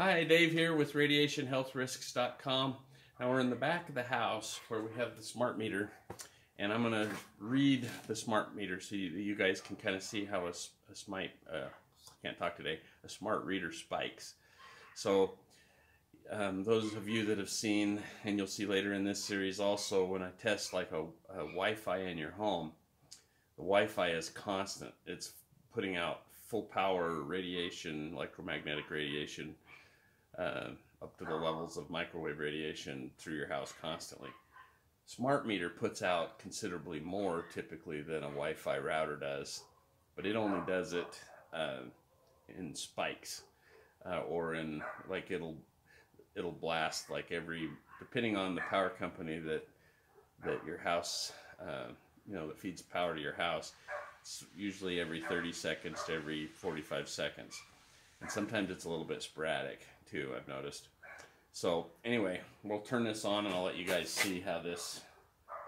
Hi, Dave here with RadiationHealthRisks.com. Now we're in the back of the house where we have the smart meter, and I'm going to read the smart meter so you, you guys can kind of see how a, a smart, uh, can't talk today, a smart reader spikes. So um, those of you that have seen, and you'll see later in this series also, when I test like a, a Wi-Fi in your home, the Wi-Fi is constant. It's putting out full power radiation, electromagnetic radiation, uh, up to the levels of microwave radiation through your house constantly. Smart meter puts out considerably more typically than a Wi-Fi router does, but it only does it uh, in spikes uh, or in like it'll it'll blast like every depending on the power company that that your house uh, you know that feeds power to your house. It's usually every 30 seconds to every 45 seconds, and sometimes it's a little bit sporadic too. I've noticed. So anyway, we'll turn this on and I'll let you guys see how this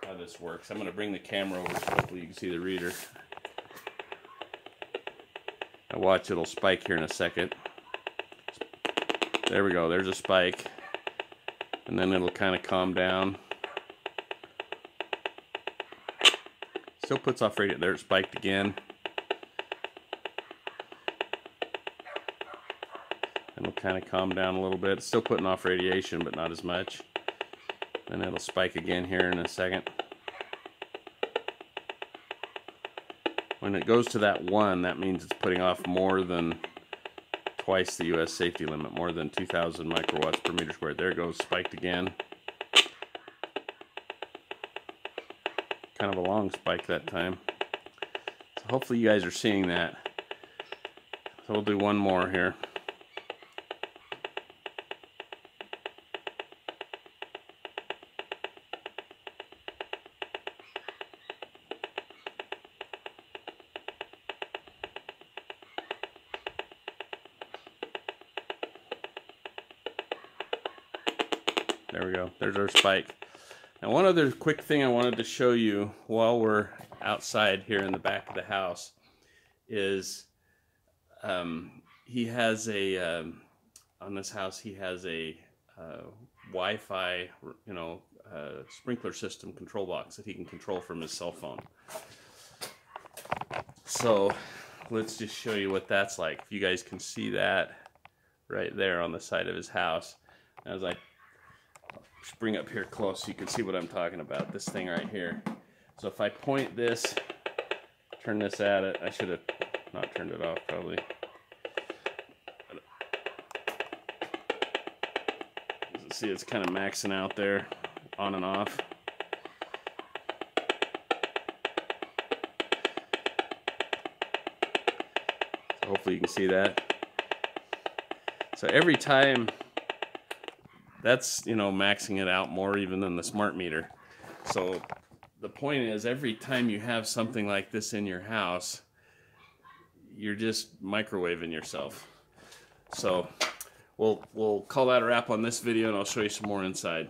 how this works. I'm going to bring the camera over so hopefully you can see the reader. Now watch, it'll spike here in a second. There we go, there's a spike. And then it'll kind of calm down. Still puts off radio. There it spiked again. It'll kind of calm down a little bit. It's still putting off radiation, but not as much. Then it'll spike again here in a second. When it goes to that one, that means it's putting off more than twice the US safety limit, more than 2,000 microwatts per meter squared. There it goes, spiked again. Kind of a long spike that time. So hopefully you guys are seeing that. So we'll do one more here. There we go. There's our spike. Now one other quick thing I wanted to show you while we're outside here in the back of the house is um, he has a, um, on this house, he has a uh, Wi-Fi, you know, uh, sprinkler system control box that he can control from his cell phone. So let's just show you what that's like. If you guys can see that right there on the side of his house. As I bring up here close so you can see what I'm talking about. This thing right here. So if I point this, turn this at it, I should have not turned it off probably. See, it's kind of maxing out there, on and off. So hopefully you can see that. So every time that's you know maxing it out more even than the smart meter. So the point is every time you have something like this in your house you're just microwaving yourself. So we'll we'll call that a wrap on this video and I'll show you some more inside